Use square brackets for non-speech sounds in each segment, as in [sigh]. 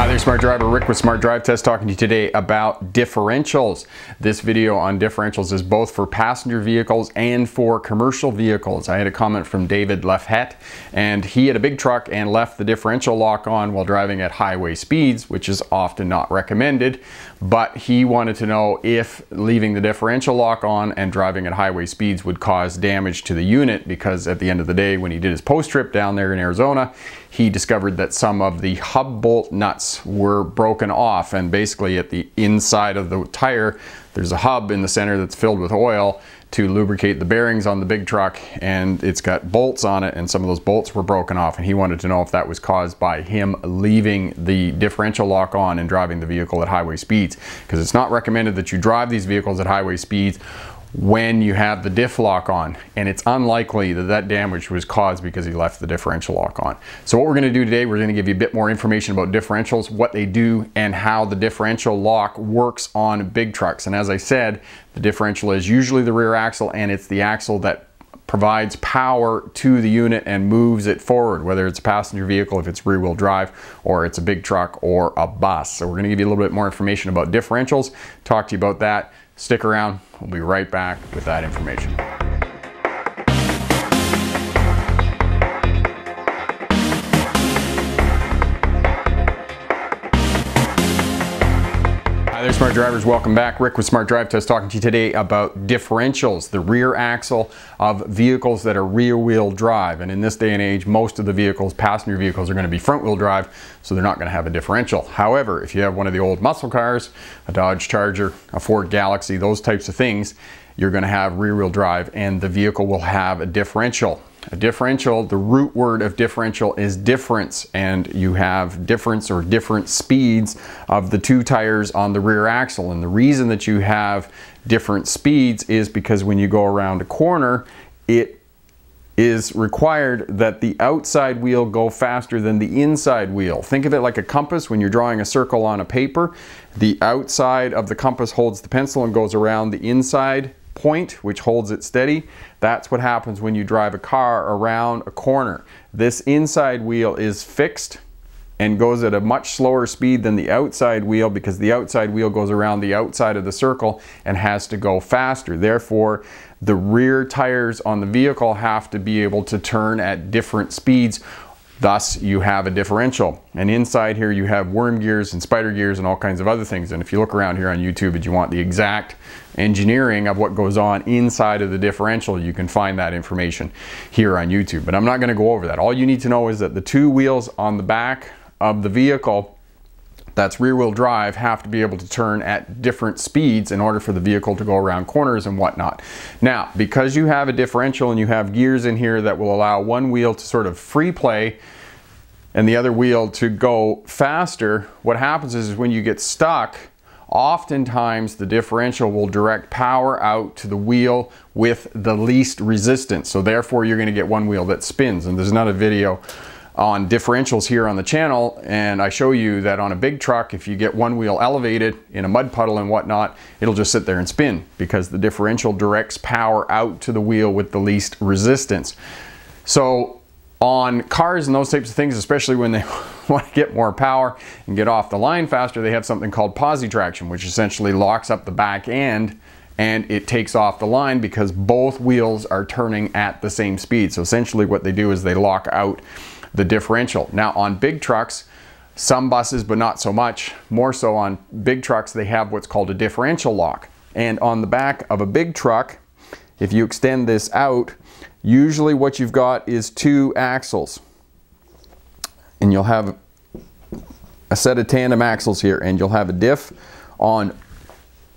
Hi there, Smart Driver. Rick with Smart Drive Test talking to you today about differentials. This video on differentials is both for passenger vehicles and for commercial vehicles. I had a comment from David Leifheit, and he had a big truck and left the differential lock on while driving at highway speeds, which is often not recommended, but he wanted to know if leaving the differential lock on and driving at highway speeds would cause damage to the unit because at the end of the day, when he did his post trip down there in Arizona, he discovered that some of the hub bolt nuts were broken off and basically at the inside of the tire there's a hub in the center that's filled with oil to lubricate the bearings on the big truck and it's got bolts on it and some of those bolts were broken off and he wanted to know if that was caused by him leaving the differential lock on and driving the vehicle at highway speeds because it's not recommended that you drive these vehicles at highway speeds when you have the diff lock on and it's unlikely that that damage was caused because he left the differential lock on. So what we're going to do today, we're going to give you a bit more information about differentials, what they do and how the differential lock works on big trucks. And as I said, the differential is usually the rear axle and it's the axle that provides power to the unit and moves it forward, whether it's a passenger vehicle, if it's rear wheel drive, or it's a big truck or a bus. So we're gonna give you a little bit more information about differentials, talk to you about that. Stick around, we'll be right back with that information. Smart drivers. Welcome back. Rick with Smart Drive Test talking to you today about differentials, the rear axle of vehicles that are rear wheel drive. And in this day and age, most of the vehicles, passenger vehicles, are going to be front wheel drive, so they're not going to have a differential. However, if you have one of the old muscle cars, a Dodge Charger, a Ford Galaxie, those types of things, you're going to have rear wheel drive and the vehicle will have a differential. A differential, the root word of differential is difference, and you have difference or different speeds of the two tires on the rear axle. And the reason that you have different speeds is because when you go around a corner, it is required that the outside wheel go faster than the inside wheel. Think of it like a compass when you're drawing a circle on a paper. The outside of the compass holds the pencil and goes around the inside point which holds it steady. That's what happens when you drive a car around a corner. This inside wheel is fixed and goes at a much slower speed than the outside wheel because the outside wheel goes around the outside of the circle and has to go faster. Therefore, the rear tires on the vehicle have to be able to turn at different speeds Thus, you have a differential. And inside here, you have worm gears and spider gears and all kinds of other things. And if you look around here on YouTube and you want the exact engineering of what goes on inside of the differential, you can find that information here on YouTube. But I'm not gonna go over that. All you need to know is that the two wheels on the back of the vehicle that's rear wheel drive have to be able to turn at different speeds in order for the vehicle to go around corners and whatnot. Now, because you have a differential and you have gears in here that will allow one wheel to sort of free play and the other wheel to go faster, what happens is, when you get stuck, oftentimes the differential will direct power out to the wheel with the least resistance. So therefore you're gonna get one wheel that spins. And there's another video on differentials here on the channel and I show you that on a big truck if you get one wheel elevated in a mud puddle and whatnot it'll just sit there and spin because the differential directs power out to the wheel with the least resistance. So on cars and those types of things especially when they [laughs] want to get more power and get off the line faster they have something called posi traction which essentially locks up the back end and it takes off the line because both wheels are turning at the same speed. So essentially what they do is they lock out the differential. Now on big trucks, some buses, but not so much, more so on big trucks, they have what's called a differential lock. And on the back of a big truck, if you extend this out, usually what you've got is two axles. And you'll have a set of tandem axles here, and you'll have a diff on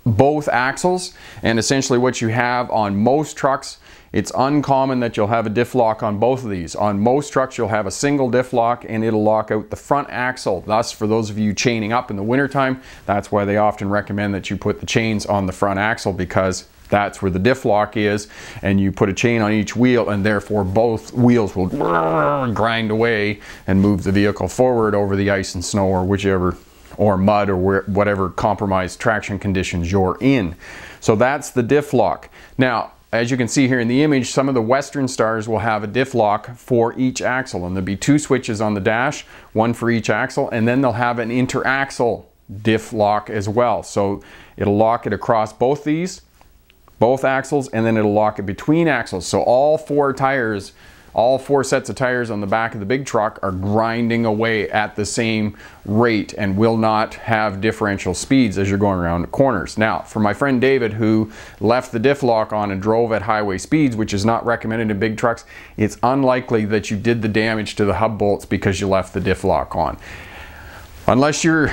both axles. And essentially what you have on most trucks it's uncommon that you'll have a diff lock on both of these. On most trucks, you'll have a single diff lock and it'll lock out the front axle. Thus, for those of you chaining up in the wintertime, that's why they often recommend that you put the chains on the front axle because that's where the diff lock is and you put a chain on each wheel and therefore both wheels will grind away and move the vehicle forward over the ice and snow or whichever or mud or whatever compromised traction conditions you're in. So that's the diff lock. Now, as you can see here in the image, some of the Western Stars will have a diff lock for each axle and there'll be two switches on the dash, one for each axle, and then they'll have an interaxle diff lock as well. So it'll lock it across both these, both axles, and then it'll lock it between axles. So all four tires all four sets of tires on the back of the big truck are grinding away at the same rate and will not have differential speeds as you're going around corners. Now, for my friend David who left the diff lock on and drove at highway speeds, which is not recommended in big trucks, it's unlikely that you did the damage to the hub bolts because you left the diff lock on. Unless you're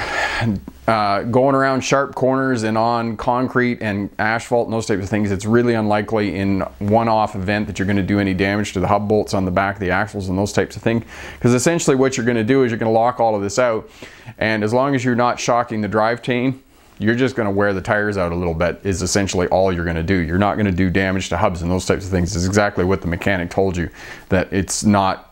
uh, going around sharp corners and on concrete and asphalt and those types of things, it's really unlikely in one-off event that you're going to do any damage to the hub bolts on the back of the axles and those types of things. Because essentially what you're going to do is you're going to lock all of this out and as long as you're not shocking the drive chain, you're just going to wear the tires out a little bit is essentially all you're going to do. You're not going to do damage to hubs and those types of things. Is exactly what the mechanic told you that it's not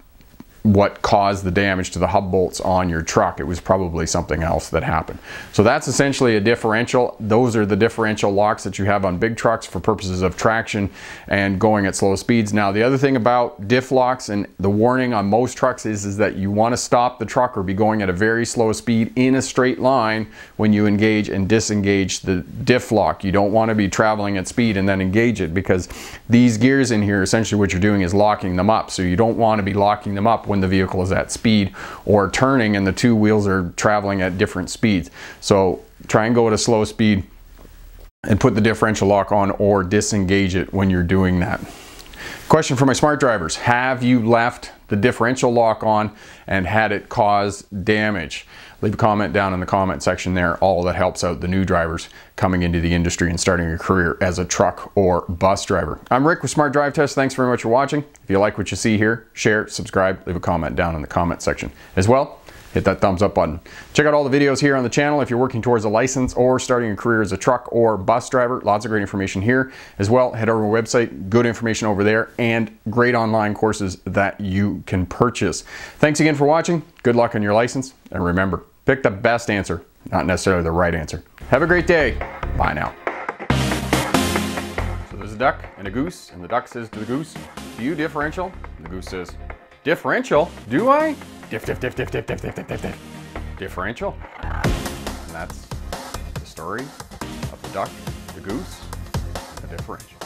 what caused the damage to the hub bolts on your truck. It was probably something else that happened. So that's essentially a differential. Those are the differential locks that you have on big trucks for purposes of traction and going at slow speeds. Now the other thing about diff locks and the warning on most trucks is, is that you want to stop the truck or be going at a very slow speed in a straight line when you engage and disengage the diff lock. You don't want to be traveling at speed and then engage it because these gears in here essentially what you're doing is locking them up. So you don't want to be locking them up when the vehicle is at speed or turning and the two wheels are traveling at different speeds. So try and go at a slow speed and put the differential lock on or disengage it when you're doing that. Question for my smart drivers. Have you left the differential lock on and had it cause damage? Leave a comment down in the comment section there. All that helps out the new drivers coming into the industry and starting a career as a truck or bus driver. I'm Rick with Smart Drive Test. Thanks very much for watching. If you like what you see here, share, subscribe, leave a comment down in the comment section. As well, hit that thumbs up button. Check out all the videos here on the channel if you're working towards a license or starting a career as a truck or bus driver. Lots of great information here. As well, head over to our website, good information over there, and great online courses that you can purchase. Thanks again for watching. Good luck on your license, and remember, pick the best answer, not necessarily the right answer. Have a great day. Bye now. So there's a duck and a goose, and the duck says to the goose, do you differential? And the goose says, differential? Do I? Diff, diff, diff, diff, diff, diff, diff, diff, diff, diff. Differential. And that's the story of the duck, the goose, the differential.